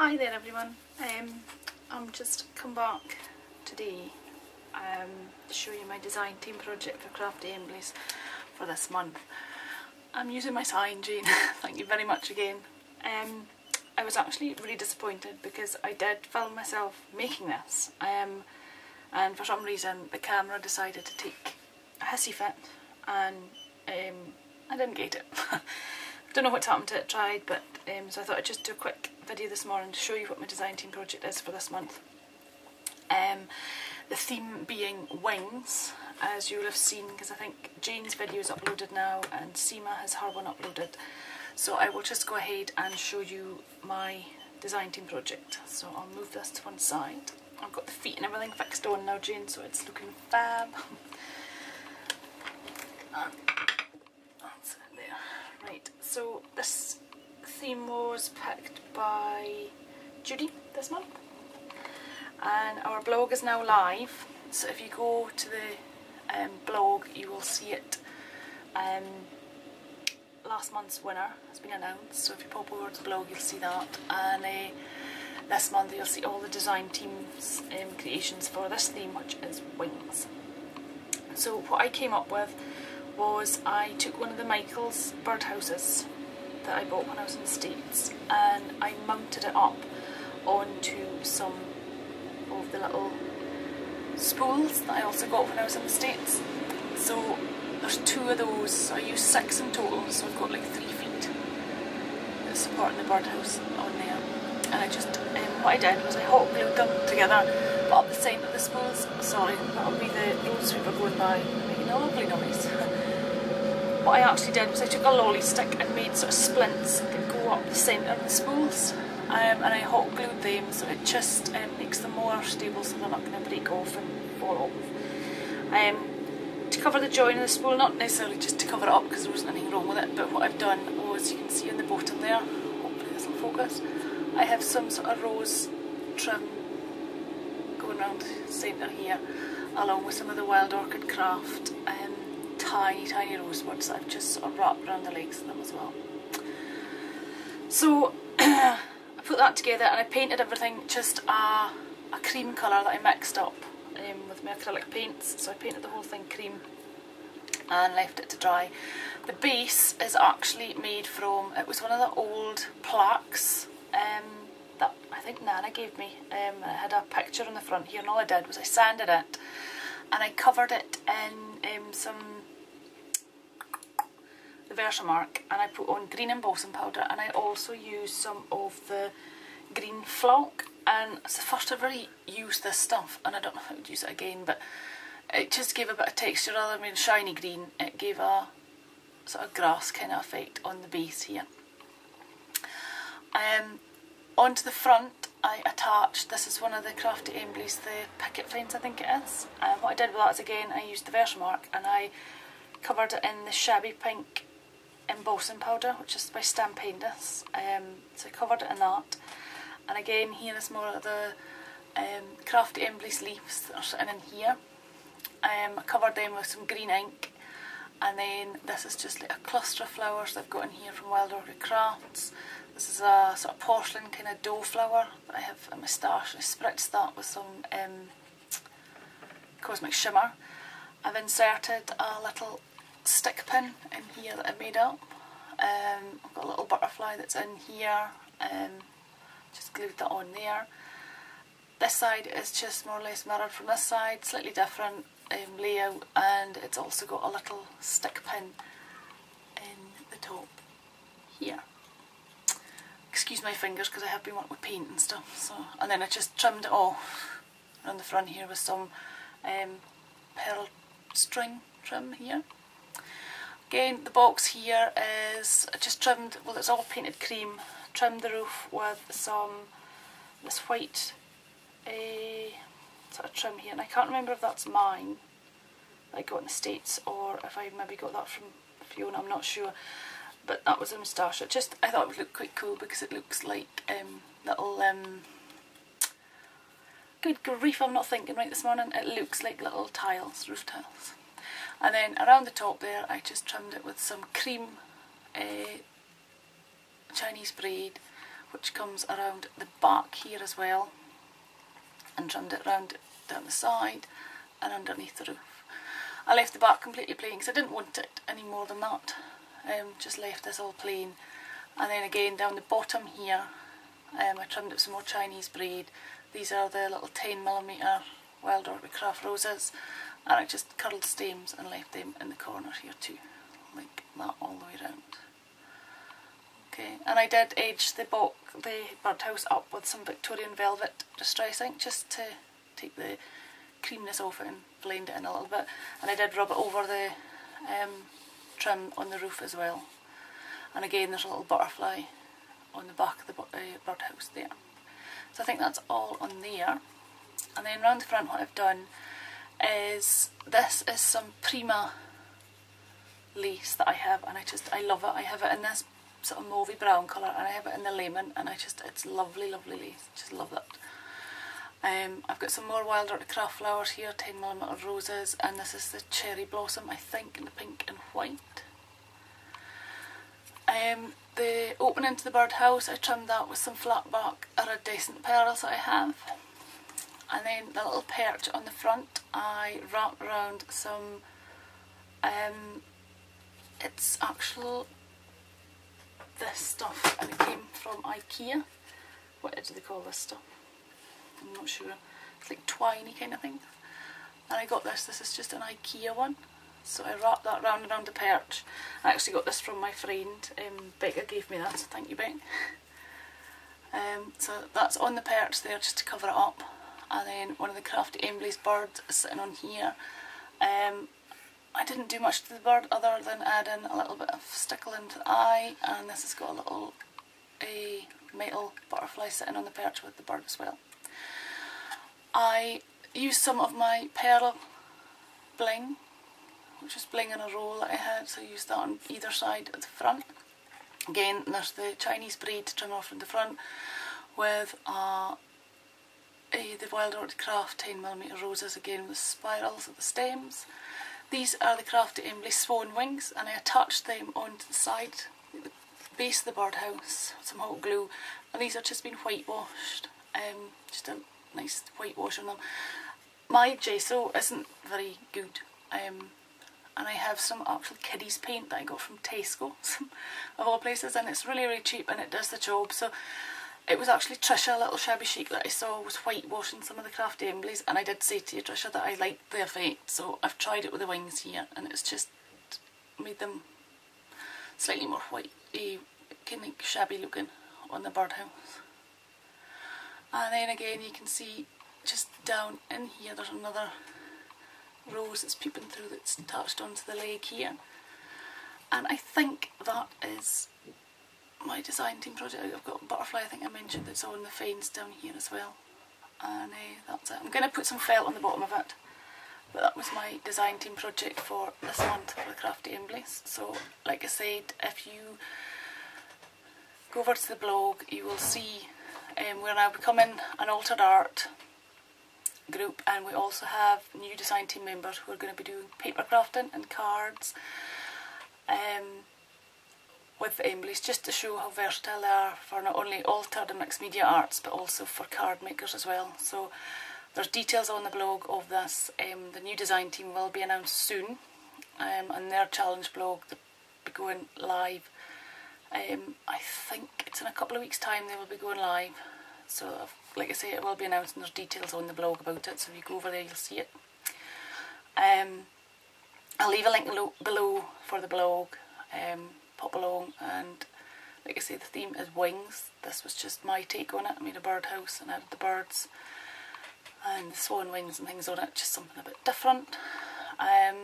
Hi there everyone. Um, I'm just come back today um, to show you my design team project for Crafty Emblies for this month. I'm using my sign Jane, thank you very much again. Um, I was actually really disappointed because I did film myself making this um, and for some reason the camera decided to take a hissy fit and um, I didn't get it. don't know what's happened to it, tried, but um, so I thought I'd just do a quick video this morning to show you what my design team project is for this month. Um, the theme being wings, as you will have seen, because I think Jane's video is uploaded now and Seema has her one uploaded. So I will just go ahead and show you my design team project. So I'll move this to one side. I've got the feet and everything fixed on now, Jane, so it's looking fab. Right, so this theme was picked by Judy this month. And our blog is now live so if you go to the um, blog you will see it. Um, last month's winner has been announced so if you pop over to the blog you'll see that. And uh, this month you'll see all the design team's um, creations for this theme which is wings. So what I came up with was I took one of the Michaels birdhouses that I bought when I was in the States and I mounted it up onto some of the little spools that I also got when I was in the States. So there's two of those, I used six in total, so I've got like three feet supporting the birdhouse on there. And I just, um, what I did was I hot glued them together, but up the side of the spools, sorry, that'll be the road sweeper going by, making a lovely noise. what I actually did was I took a lolly stick and made sort of splints that go up the centre of the spools um, and I hot glued them so it just um, makes them more stable so they're not going to break off and fall off. Um, to cover the join of the spool, not necessarily just to cover it up because there wasn't anything wrong with it, but what I've done was, you can see on the bottom there, hopefully this will focus, I have some sort of rose trim going around the centre here along with some of the Wild Orchid Craft tiny, tiny rosebuds that I've just wrapped around the legs of them as well. So I put that together and I painted everything just a, a cream colour that I mixed up um, with my acrylic paints. So I painted the whole thing cream and left it to dry. The base is actually made from, it was one of the old plaques um, that I think Nana gave me. Um, I had a picture on the front here and all I did was I sanded it and I covered it in um, some the Versamark and I put on green embossing powder and I also used some of the green flock and it's the first I've really used this stuff and I don't know if I would use it again but it just gave a bit of texture rather than shiny green it gave a sort of grass kind of effect on the base here. Um, onto the front I attached, this is one of the Crafty Emblies, the picket fence I think it is. Um, what I did with that is again I used the Versamark and I covered it in the shabby pink embossing powder which is by Stampendous. Um, so I covered it in that and again here is more of the um, Crafty Emblies leaves that are sitting in here. Um, I covered them with some green ink and then this is just like a cluster of flowers I've got in here from Wild Orchid Crafts. This is a sort of porcelain kind of dough flower that I have in my stash. I spritzed that with some um, Cosmic Shimmer. I've inserted a little stick pin in here that I made up. Um, I've got a little butterfly that's in here. Um, just glued that on there. This side is just more or less mirrored from this side, slightly different um, layout and it's also got a little stick pin in the top here excuse my fingers because I have been working with paint and stuff. So, and then I just trimmed it off on the front here with some um, pearl string trim here. Again, the box here is just trimmed, well it's all painted cream, trimmed the roof with some this white uh, sort of trim here, and I can't remember if that's mine that I got in the States or if I maybe got that from Fiona, I'm not sure but that was a moustache. It just I thought it would look quite cool because it looks like um, little um, good grief I'm not thinking right this morning. It looks like little tiles, roof tiles. And then around the top there I just trimmed it with some cream uh, Chinese braid which comes around the back here as well and trimmed it round down the side and underneath the roof. I left the back completely plain because I didn't want it any more than that. Um, just left this all plain and then again down the bottom here um, I trimmed up some more Chinese braid. These are the little 10mm Wild Orchid Craft roses and I just curled stems and left them in the corner here too, like that all the way around. Okay, and I did edge the box, the birdhouse up with some Victorian velvet distress ink just to take the creaminess off it and blend it in a little bit. And I did rub it over the um, trim on the roof as well. And again there's a little butterfly on the back of the uh, birdhouse there. So I think that's all on there. And then round the front what I've done is, this is some Prima lace that I have and I just, I love it. I have it in this sort of mauvey brown colour and I have it in the lemon and I just, it's lovely, lovely lace. Just love that. Um, I've got some more Wild Orchid Craft flowers here, 10mm roses, and this is the cherry blossom, I think, in the pink and white. Um, the opening to the birdhouse, I trimmed that with some flat back iridescent pearls that I have. And then the little perch on the front, I wrap around some, um, it's actual, this stuff, and it came from Ikea. What do they call this stuff? I'm not sure. It's like twiney kind of thing. And I got this, this is just an Ikea one. So I wrapped that round and round the perch. I actually got this from my friend, um, Becca gave me that, so thank you Beck. Um, so that's on the perch there just to cover it up. And then one of the Crafty Emblies birds sitting on here. Um, I didn't do much to the bird other than add in a little bit of stickle into the eye and this has got a little a metal butterfly sitting on the perch with the bird as well. I used some of my pearl bling which was bling in a roll that I had, so I used that on either side of the front. Again, there's the Chinese braid to trim off in the front with uh, the Wild Orchid Craft 10mm roses again with spirals at the stems. These are the Crafty Embley swan wings and I attached them onto the side, the base of the birdhouse, some hot glue and these have just been whitewashed, um, just a nice whitewash on them. My gesso isn't very good, um, and I have some actual kiddies paint that I got from Tesco of all places and it's really really cheap and it does the job so it was actually Trisha, a little shabby chic that I saw was whitewashing some of the crafty emblies and I did say to you Trisha that I liked the effect so I've tried it with the wings here and it's just made them slightly more white, eh, kind of shabby looking on the birdhouse. And then again you can see just down in here there's another rose that's peeping through that's attached onto the leg here. And I think that is my design team project. I've got butterfly I think I mentioned that's on the fence down here as well. And uh, that's it. I'm going to put some felt on the bottom of it. But that was my design team project for this month for the Crafty Emblies. So like I said, if you go over to the blog you will see um, we're now becoming an altered art group and we also have new design team members who are going to be doing paper crafting and cards um, with the just to show how versatile they are for not only altered and mixed media arts but also for card makers as well. So there's details on the blog of this. Um, the new design team will be announced soon um, and their challenge blog will be going live. Um, I think it's in a couple of weeks time they will be going live. So like I say, it will be announced and there's details on the blog about it, so if you go over there you'll see it. Um, I'll leave a link below for the blog, um, pop along and like I say the theme is wings. This was just my take on it. I made a birdhouse and added the birds and the swan wings and things on it, just something a bit different. Um,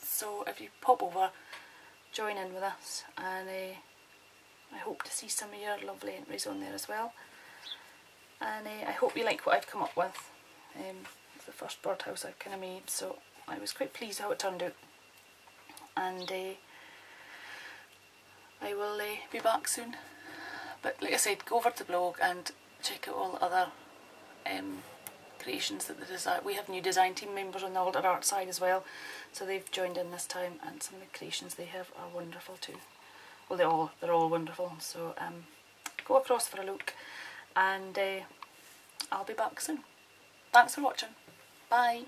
so if you pop over, join in with us and uh, I hope to see some of your lovely entries on there as well and uh, I hope you like what I've come up with. Um, it's the first birdhouse I've kind of made so I was quite pleased how it turned out and uh, I will uh, be back soon but like I said go over to the blog and check out all the other um, creations that the design we have new design team members on the Altered Art side as well so they've joined in this time and some of the creations they have are wonderful too well they're all they're all wonderful so um, go across for a look and uh, I'll be back soon. Thanks for watching. Bye.